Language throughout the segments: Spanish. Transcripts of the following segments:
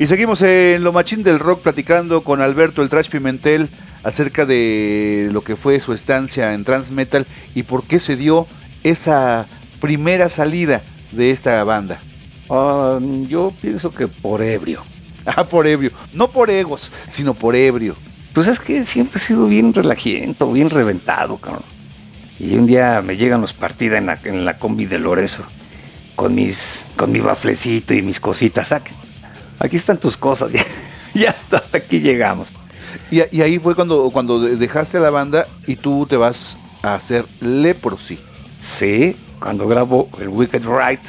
Y seguimos en lo machín del rock platicando con Alberto el Trash Pimentel acerca de lo que fue su estancia en Transmetal y por qué se dio esa primera salida de esta banda. Ah, yo pienso que por ebrio. Ah, por ebrio. No por egos, sino por ebrio. Pues es que siempre he sido bien relajiento, bien reventado, cabrón. Y un día me llegan los partidas en la, en la combi de Lorezo, con mis, con mi baflecito y mis cositas. Aquí, aquí están tus cosas, ya, ya hasta, hasta aquí llegamos. Y, y ahí fue cuando, cuando de- dejaste a la banda y tú te vas a hacer Leprosy. Sí, cuando grabo el Wicked Right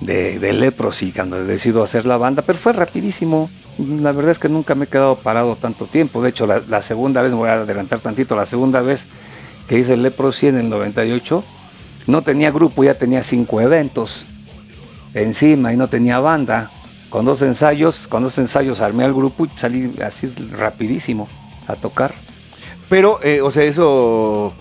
de, de Leprosy, cuando decido hacer la banda, pero fue rapidísimo. La verdad es que nunca me he quedado parado tanto tiempo. De hecho, la, la segunda vez, me voy a adelantar tantito, la segunda vez que hice Leprosy en el 98, no tenía grupo, ya tenía cinco eventos encima y no tenía banda. Con dos ensayos, con dos ensayos armé al grupo y salí así rapidísimo a tocar. Pero, eh, o sea, eso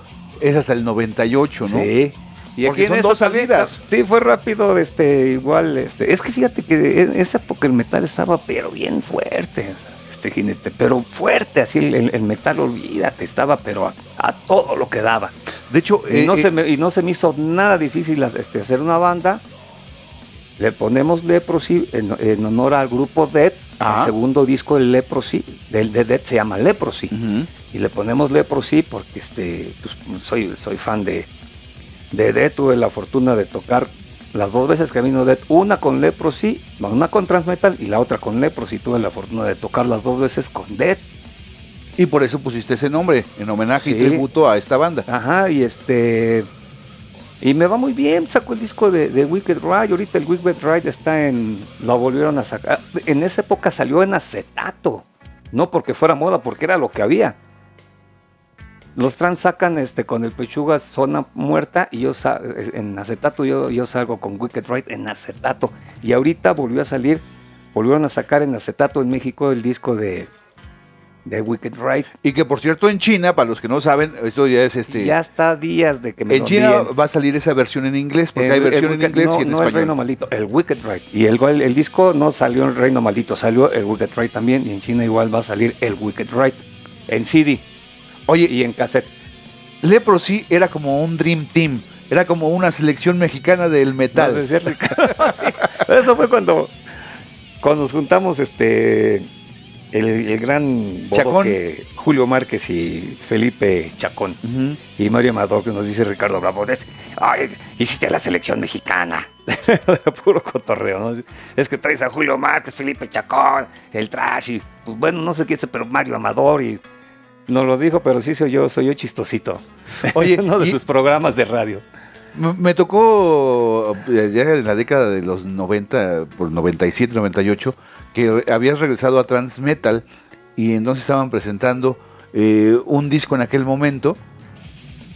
es hasta el 98, ¿no? Sí. Y Porque aquí son dos salidas. Sí, fue rápido, este, igual, este. Es que fíjate que en esa época el metal estaba pero bien fuerte, este jinete, pero fuerte, así el, el- el metal, olvídate, estaba pero a, a todo lo que daba. De hecho, Y, eh, no eh, se me, y no se me hizo nada difícil este, hacer una banda. Le ponemos Leprosy en, en honor al grupo Dead. Ajá. El segundo disco del Leprosy, del de Dead se llama Leprosy y le ponemos Leprosy porque este pues, soy soy fan de de Dead tuve la fortuna de tocar las dos veces que vino Dead una con Leprosy una con Transmetal y la otra con Leprosy tuve la fortuna de tocar las dos veces con Dead y por eso pusiste ese nombre, en homenaje y tributo a esta banda. ajá y este y me va muy bien sacó el disco de, de Wicked Ride ahorita el Wicked Ride está en lo volvieron a sacar en esa época salió en acetato no porque fuera moda porque era lo que había Los trans sacan este, con el pechuga zona muerta y yo en acetato yo, yo salgo con Wicked Ride en acetato. Y ahorita volvió a salir, volvieron a sacar en acetato en México el disco de, de Wicked Ride. Y que por cierto en China, para los que no saben, esto ya es este... Ya está días de que me en lo China envíen. va a salir esa versión en inglés, porque El- hay versión en inglés no, y en no el Reino español. Maldito, el Wicked Ride. Y el, el, el disco no salió el Reino Maldito, salió el Wicked Ride también. Y en China igual va a salir el Wicked Ride. En CD Oye, y en cassette. Leprosy era como un Dream Team, era como una selección mexicana del metal. Eso fue cuando, cuando nos juntamos este el, el gran Chacón. Julio Márquez y Felipe Chacón. Y Mario Amador que nos dice Ricardo Bravo es- "Ay, hiciste la selección mexicana puro cotorreo ¿no? es que traes a Julio Márquez Felipe Chacón el trash y pues bueno no sé qué es pero Mario Amador y nos lo dijo pero sí soy yo soy yo chistosito. Oye, uno de y- sus programas de radio. Me me tocó eh, ya en la década de los 90, por 97, 98, que habías regresado a Transmetal y entonces estaban presentando eh, un disco en aquel momento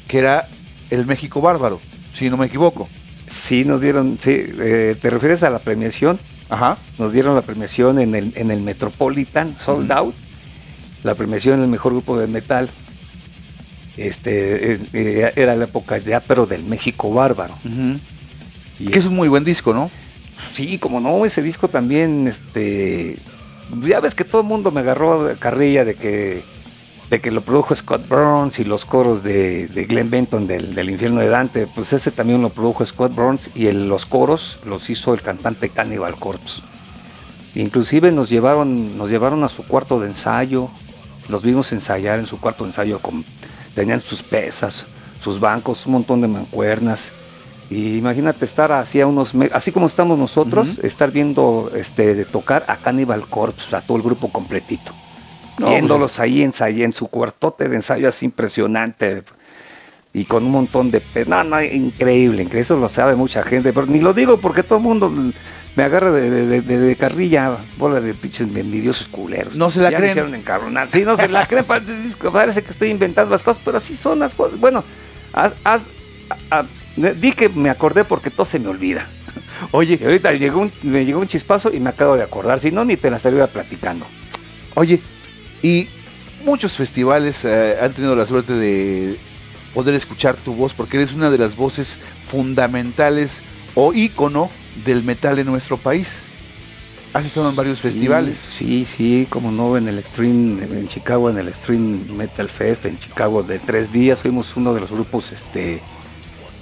que era El México Bárbaro, si no me equivoco. Sí, nos dieron, sí, eh, ¿te refieres a la premiación? Ajá. Nos dieron la premiación en el, en el Metropolitan, Sold. Out, la premiación en el mejor grupo de metal. Este, eh, era la época ya, pero del México bárbaro. Y Que es un muy buen disco, ¿no? Sí, como no, ese disco también, este, ya ves que todo el mundo me agarró carrilla de que, de que lo produjo Scott Burns y los coros de, Glenn Benton del, infierno de Dante, pues ese también lo produjo Scott Burns y los coros los hizo el cantante Cannibal Corpse. Inclusive nos llevaron, nos llevaron a su cuarto de ensayo, los vimos ensayar en su cuarto de ensayo, con, tenían sus pesas, sus bancos, un montón de mancuernas. Y imagínate estar así a unos así como estamos nosotros, estar viendo este de tocar a Cannibal Corpse, a todo el grupo completito. No, Viéndolos ahí ensayar en su cuartote de ensayo así impresionante y con un montón de no, no, increíble, increíble, eso lo sabe mucha gente, pero ni lo digo porque todo el mundo me agarra de, de- de- carrilla, bola de pinches envidiosos culeros. No se la ya creen. Me hicieron encabronar. Sí, no se la creen, parece, parece que estoy inventando las cosas, pero así son las cosas. Bueno, haz- haz- a- di que me acordé porque todo se me olvida. Oye, ahorita llegó un, me llegó un chispazo y me acabo de acordar, si no, ni te la estaría platicando. Oye, y muchos festivales eh, han tenido la suerte de poder escuchar tu voz porque eres una de las voces fundamentales o ícono del metal en nuestro país. Has estado en varios festivales. Sí, sí, como no, en el Extreme, en Chicago, en el Extreme Metal Fest, en Chicago de tres días, fuimos uno de los grupos este,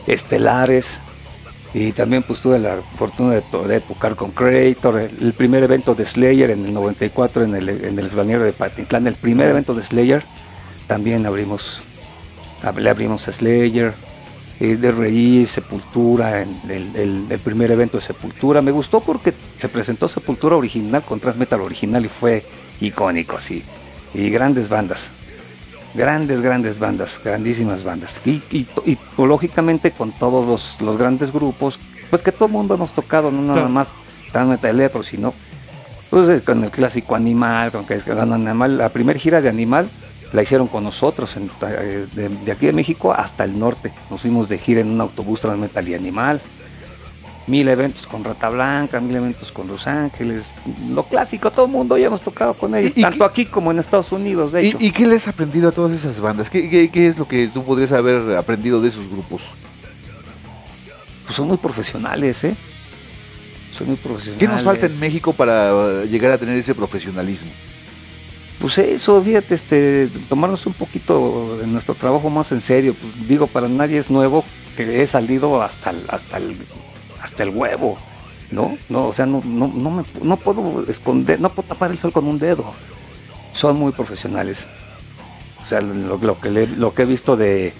estelares. Y también pues tuve la fortuna de, de tocar con Creator, el, primer evento de Slayer en el 94 en el, en el balneario de Patitlán, el primer evento de Slayer, también abrimos, le abrimos a Slayer, eh, de Rey, Sepultura, en el, el, primer evento de Sepultura. Me gustó porque se presentó Sepultura original con Transmetal original y fue icónico así. Y grandes bandas, grandes, grandes bandas, grandísimas bandas. Y, y, lógicamente con todos los, los, grandes grupos, pues que todo el mundo hemos tocado, no nada más Transmetal pero sino pues eh, con el clásico Animal, con que es Animal, la primera gira de Animal la hicieron con nosotros eh, de, aquí de México hasta el norte. Nos fuimos de gira en un autobús Transmetal y Animal. Mil eventos con Rata Blanca, mil eventos con Los Ángeles, lo clásico, todo el mundo ya hemos tocado con ellos, tanto aquí como en Estados Unidos, de hecho. ¿Y, qué les has aprendido a todas esas bandas? ¿Qué, qué es lo que tú podrías haber aprendido de esos grupos? Pues son muy profesionales, ¿eh? Son muy profesionales. ¿Qué nos falta en México para llegar a tener ese profesionalismo? pues eso, fíjate, este, tomarnos un poquito de nuestro trabajo más en serio. Pues digo, para nadie es nuevo que he salido hasta hasta el, hasta el huevo, ¿no? No, o sea, no, no, no, me, no puedo esconder, no puedo tapar el sol con un dedo. Son muy profesionales. O sea, lo, que, lo que he visto de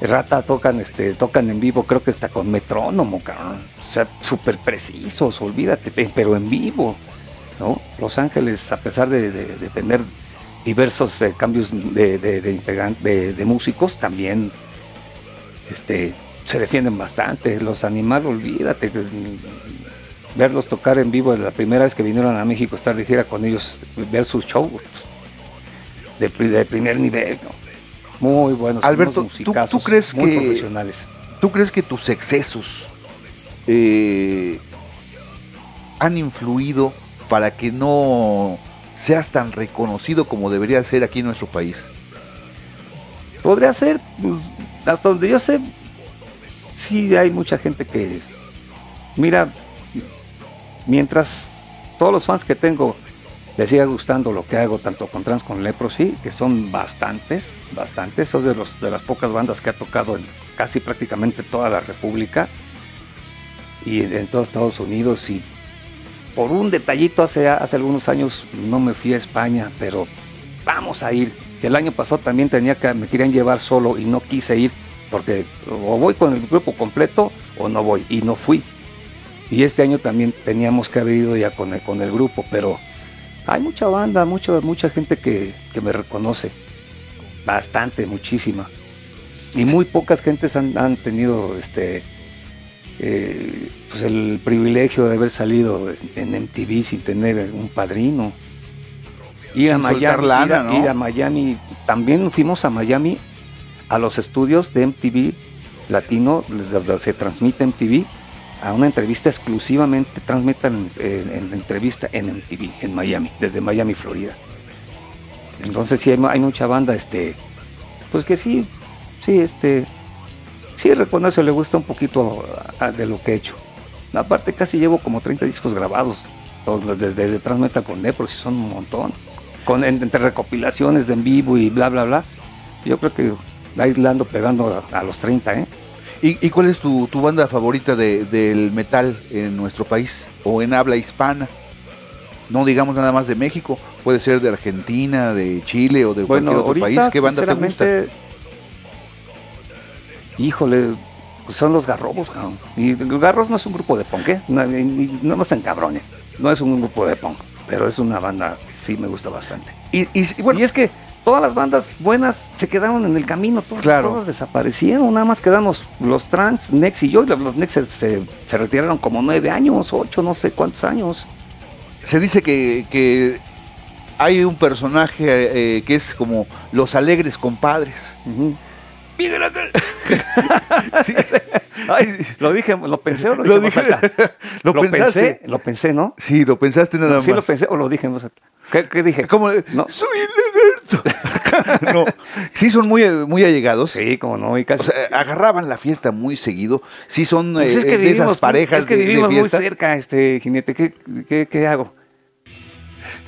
Rata tocan, este, tocan en vivo, creo que está con metrónomo, cabrón. O sea, súper precisos, olvídate, pero en vivo. Los Ángeles, a pesar de, tener diversos eh, cambios de, de, músicos, también este, se defienden bastante. Los animales, olvídate, verlos tocar en vivo, la primera vez que vinieron a México, estar de gira con ellos, ver sus shows de, primer nivel, muy buenos. Alberto, ¿tú, crees que, profesionales. ¿tú crees que tus excesos eh, han influido para que no seas tan reconocido como debería ser aquí en nuestro país? Podría ser, pues, hasta donde yo sé, sí hay mucha gente que, mira, mientras todos los fans que tengo les siga gustando lo que hago, tanto con Trans con Leprosy, que son bastantes, bastantes, son de, los, de las pocas bandas que ha tocado en casi prácticamente toda la República y en, en todos Estados Unidos y por un detallito hace, hace algunos años no me fui a España, pero vamos a ir. El año pasado también tenía que, me querían llevar solo y no quise ir porque o voy con el grupo completo o no voy y no fui. Y este año también teníamos que haber ido ya con el, con el grupo, pero hay mucha banda, mucha, mucha gente que, que me reconoce. Bastante, muchísima. Y muy pocas gentes han, han tenido este, eh, pues el privilegio de haber salido en MTV sin tener un padrino. Ir a, Miami, ir, a, Miami, también fuimos a Miami a los estudios de MTV Latino, donde se transmite MTV, a una entrevista exclusivamente, transmitan en, entrevista en MTV, en Miami, desde Miami, Florida. Entonces sí hay, mucha banda, este, pues que sí, sí, este, sí reconoce, le gusta un poquito de lo que he hecho. Aparte casi llevo como 30 discos grabados, desde, desde Transmeta con Nepro, si son un montón. Con, entre recopilaciones de en vivo y bla, bla, bla. Yo creo que ahí le ando pegando a, los 30, ¿eh? ¿Y, cuál es tu, banda favorita del metal en nuestro país o en habla hispana? No digamos nada más de México, puede ser de Argentina, de Chile o de cualquier otro país. ¿Qué banda te gusta? híjole, pues son los garrobos, Y los garros no es un grupo de punk, ¿eh? No, no, se encabrones, no es un grupo de punk, pero es una banda que sí me gusta bastante. Y, bueno, y es que todas las bandas buenas se quedaron en el camino, todas, todas desaparecieron, nada más quedamos los trans, Nex y yo, los Nex se, retiraron como nueve años, ocho, no sé cuántos años. Se dice que, hay un personaje eh, que es como los alegres compadres. lo dije, lo pensé o lo, lo dije. Lo, pensé, lo pensé, ¿no? Sí, lo pensaste nada más. Sí, lo pensé o lo dije. ¿Qué, qué dije? ¿Cómo? No. Soy no, sí son muy, muy allegados. Sí, como no. Y casi... o sea, agarraban la fiesta muy seguido. Sí son pues es eh, que de esas parejas es que vivimos muy cerca, este jinete. ¿Qué, qué, qué hago?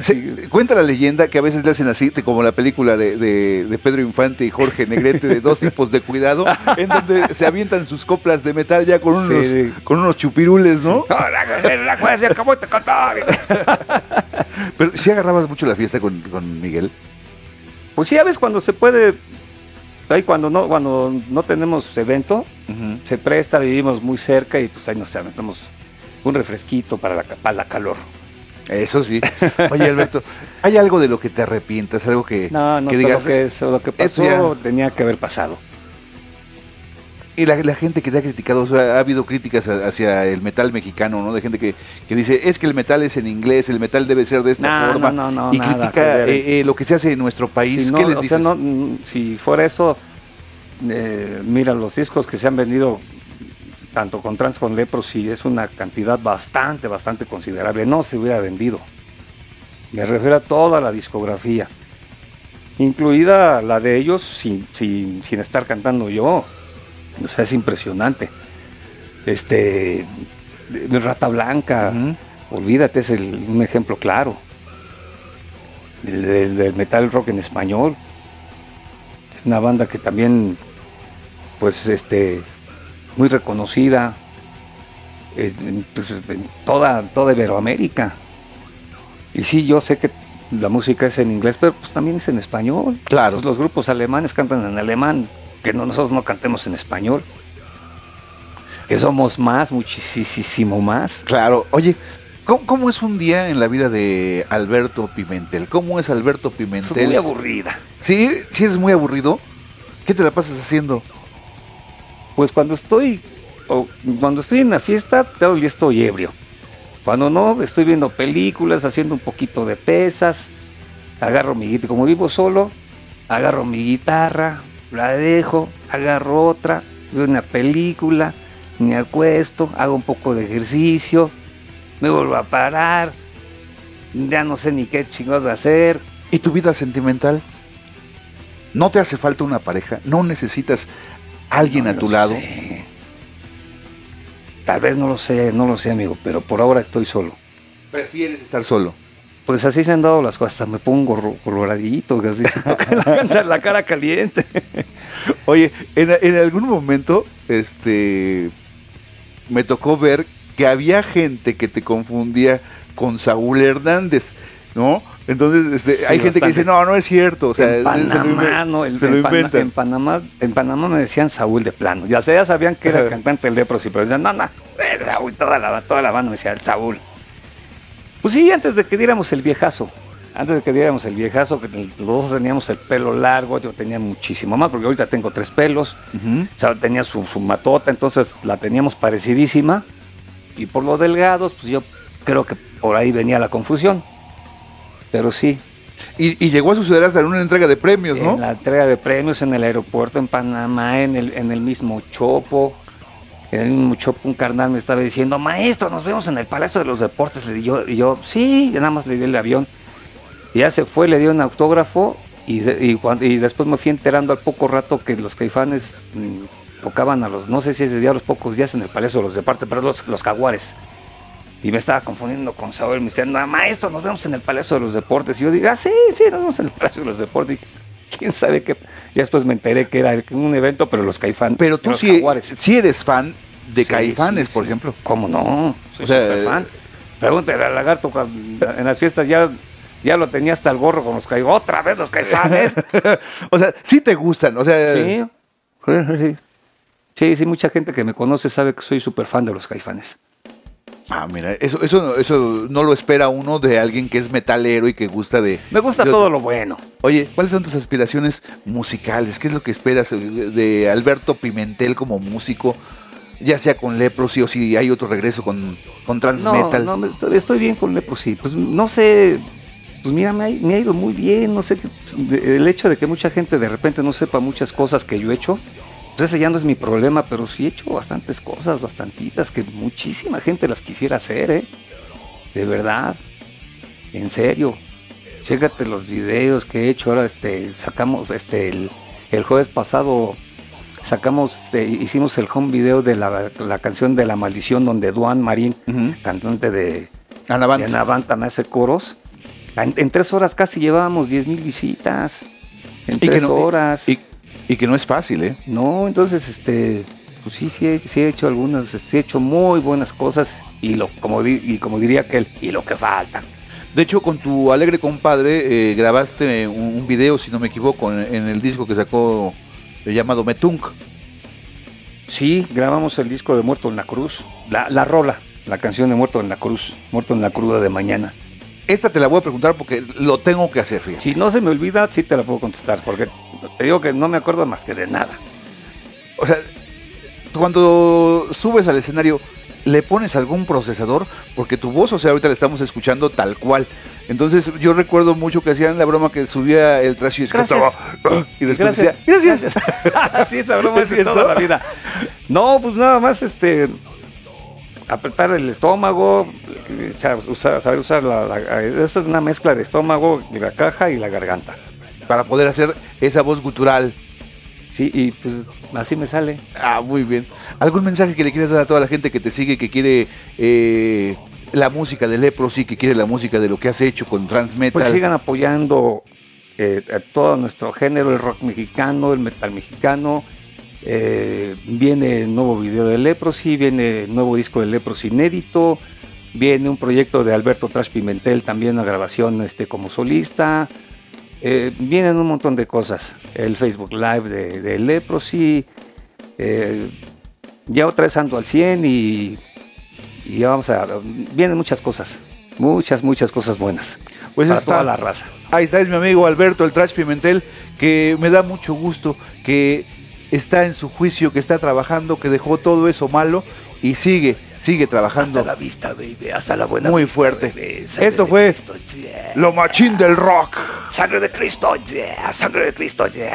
Se- cuenta la leyenda que a veces le hacen así, como la película de, de- de Pedro Infante y Jorge Negrete, de dos tipos de cuidado, en donde se avientan sus coplas de metal ya con unos, Sí. con unos chupirules, ¿no? La, se acabó. Pero si agarrabas mucho la fiesta con, con Miguel. Pues sí, a veces cuando se puede, ahí cuando no, cuando no tenemos evento, se presta, vivimos muy cerca y pues ahí nos aventamos un refresquito para la, para la calor. Eso sí. Oye, Alberto, ¿hay algo de lo que te arrepientas? Algo que, No, no, que digas. lo que, eso, lo que pasó tenía que haber pasado. Y la, la gente que te ha criticado, o sea, ha habido críticas a- hacia el metal mexicano, ¿no? De gente que, que dice, es que el metal es en inglés, el metal debe ser de esta No, forma. no, no, no, y nada critica eh, eh, lo que se hace en nuestro país. Si, no, ¿Qué les o dices? sea, mm, si fuera eso, eh, mira, los discos que se han vendido tanto con Trans con Leprosy es una cantidad bastante, bastante considerable. No se hubiera vendido. Me refiero a toda la discografía, incluida la de ellos sin, sin, sin estar cantando yo. O sea, es impresionante. Este, Rata Blanca, olvídate, es el- un ejemplo claro del, del- del metal rock en español. Es una banda que también, pues, este, muy reconocida en, pues, en toda, toda Iberoamérica. Y sí, yo sé que la música es en inglés, pero pues también es en español. Claro. Pues los grupos alemanes cantan en alemán, que no- nosotros no cantemos en español. Que somos más, muchísimo más. Claro. Oye, ¿cómo, cómo es un día en la vida de Alberto Pimentel? ¿Cómo es Alberto Es Pimentel? muy aburrida. ¿Sí? ¿Sí es muy aburrido? ¿Qué te la pasas haciendo? Pues cuando estoy, o cuando estoy en la fiesta, todo el día estoy ebrio. Cuando no, estoy viendo películas, haciendo un poquito de pesas, agarro mi guitarra, como vivo solo, agarro mi guitarra, la dejo, agarro otra, veo una película, me acuesto, hago un poco de ejercicio, me vuelvo a parar, ya no sé ni qué chingados hacer. ¿Y tu vida sentimental? ¿No te hace falta una pareja? ¿No necesitas alguien No a tu lado? sé. Tal vez no lo sé, no lo sé, amigo, pero por ahora estoy solo. ¿Prefieres estar solo? Pues así se han dado las cosas, hasta me pongo coloradito, así se la, la cara caliente. Oye, en, en algún momento, este, me tocó ver que había gente que te confundía con Saúl Hernández, ¿no? Entonces, este, Sí, hay gente que dice, no, no es cierto, o sea, en se lo Panamá, no, el- se lo en, en Panamá, en Panamá me decían Saúl de plano. Ya, ya sabían que era el cantante del Leprosy, pero decían, no, no, eh, Saúl, toda la, toda la banda me decía el Saúl. Pues sí, antes de que diéramos el viejazo, antes de que diéramos el viejazo, que los dos teníamos el pelo largo, yo tenía muchísimo más, porque ahorita tengo tres pelos, Ujú. o sea, tenía su, su matota, entonces la teníamos parecidísima. Y por lo delgados, pues yo creo que por ahí venía la confusión. Pero sí, Y, y llegó a suceder hasta en una entrega de premios, ¿no? en la entrega de premios en el aeropuerto en Panamá, en el, en el mismo Chopo. En el mismo Chopo, un carnal me estaba diciendo, maestro, nos vemos en el Palacio de los Deportes. Y yo, y yo sí, y nada más le di el avión. Y ya se fue, le dio un autógrafo. Y, de- y, cuando- y después me fui enterando al poco rato que los caifanes mm, tocaban a los, no sé si ese día a los pocos días en el Palacio de los Deportes, pero los, los jaguares. Y me estaba confundiendo con Saúl, me decían, "No, maestro, nos vemos en el Palacio de los Deportes. Y yo digo, ah, sí, sí, nos vemos en el Palacio de los Deportes. Y quién sabe qué. Y después me enteré que era un evento, pero los caifanes. Pero tú sí, sí eres fan de Sí, Caifanes, sí, por sí. ejemplo. ¿Cómo no? Soy O sea, súper fan. Pregúntale al lagarto en las fiestas ya, ya lo tenía hasta el gorro con los caifanes. Otra vez los caifanes. o sea, sí te gustan, o sea, sí. Sí, sí. Sí, sí, mucha gente que me conoce sabe que soy súper fan de los caifanes. Ah, mira, eso, eso, eso no lo espera uno de alguien que es metalero y que gusta de... Me gusta de- todo lo bueno. Oye, ¿cuáles son tus aspiraciones musicales? ¿Qué es lo que esperas de Alberto Pimentel como músico? Ya sea con Leprosy o si hay otro regreso con, con Trans No, no, estoy, bien con Leprosy. Pues no sé, pues mira, me ha, me ha ido muy bien. No sé, el hecho de que mucha gente de repente no sepa muchas cosas que yo he hecho, pues ese ya no es mi problema, pero sí he hecho bastantes cosas, bastantitas, que muchísima gente las quisiera hacer, ¿eh? De verdad, en serio. Chécate los videos que he hecho. Ahora este, sacamos este, el, el jueves pasado sacamos, eh, hicimos el home video de la, la canción de La Maldición, donde Duan Marín, cantante de, Anavant. de me hace coros. En, en tres horas casi llevábamos 10 mil visitas. En Y tres no- horas. Y, y que no es fácil, ¿eh? No, entonces, este, pues sí, sí, he- sí he hecho algunas, sí he hecho muy buenas cosas y lo, como, di- y como diría aquel, y lo que falta. De hecho, con tu alegre compadre eh, grabaste un, un video, si no me equivoco, en, en el disco que sacó eh, llamado Metunk. Sí, grabamos el disco de Muerto en la Cruz, la, la rola, la canción de Muerto en la Cruz, Muerto en la Cruda de Mañana. Esta te la voy a preguntar porque lo tengo que hacer, fíjate. Si no se me olvida, sí te la puedo contestar, porque te digo que no me acuerdo más que de nada. O sea, cuando subes al escenario, ¿le pones algún procesador? Porque tu voz, o sea, ahorita la estamos escuchando tal cual. Entonces, yo recuerdo mucho que hacían la broma que subía el trash y Gracias. y después Gracias. decía, gracias. sí, esa broma ¿Es de toda la vida. No, pues nada más este apretar el estómago, echar- usar- saber usar la, es una mezcla de estómago, y la caja y la garganta. Para poder hacer esa voz gutural. Sí, y pues así me sale. Ah, muy bien. ¿Algún mensaje que le quieras dar a toda la gente que te sigue, que quiere eh, la música de Leprosy, que quiere la música de lo que has hecho con Transmetal? Pues sigan apoyando eh, a todo nuestro género, el rock mexicano, el metal mexicano. Eh, viene el nuevo video de Leprosy, viene el nuevo disco de Leprosy inédito, viene un proyecto de Alberto Trash Pimentel, también una grabación este, como solista. Eh, vienen un montón de cosas. El Facebook Live de, de Leprosy. eh, ya otra vez ando al 100 y, y ya vamos a... Vienen muchas cosas. Muchas, muchas cosas buenas. Pues para está. toda la raza. Ahí está, es mi amigo Alberto, el Trash Pimentel, que me da mucho gusto que está en su juicio, que está trabajando, que dejó todo eso malo y sigue, sigue trabajando. Hasta la vista, baby. Hasta la buena Muy vista, fuerte. baby. Esto fue Cristo, yeah. Lo machín del rock. Sangre de Cristo, yeah. Sangre de Cristo, yeah.